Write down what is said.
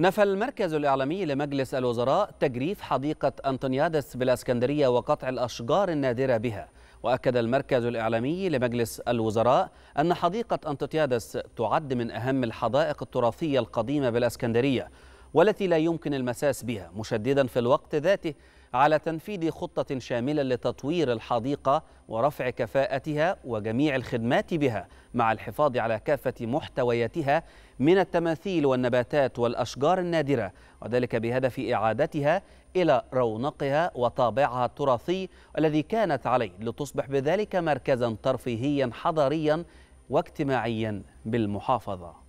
نفى المركز الإعلامي لمجلس الوزراء تجريف حديقة أنطونيادس بالأسكندرية وقطع الأشجار النادرة بها. وأكد المركز الإعلامي لمجلس الوزراء أن حديقة أنطونيادس تعد من أهم الحدائق التراثية القديمة بالأسكندرية. والتي لا يمكن المساس بها مشددا في الوقت ذاته على تنفيذ خطة شاملة لتطوير الحديقة ورفع كفاءتها وجميع الخدمات بها مع الحفاظ على كافة محتوياتها من التماثيل والنباتات والأشجار النادرة وذلك بهدف إعادتها إلى رونقها وطابعها التراثي الذي كانت عليه لتصبح بذلك مركزا ترفيهيا حضاريا واجتماعيا بالمحافظة.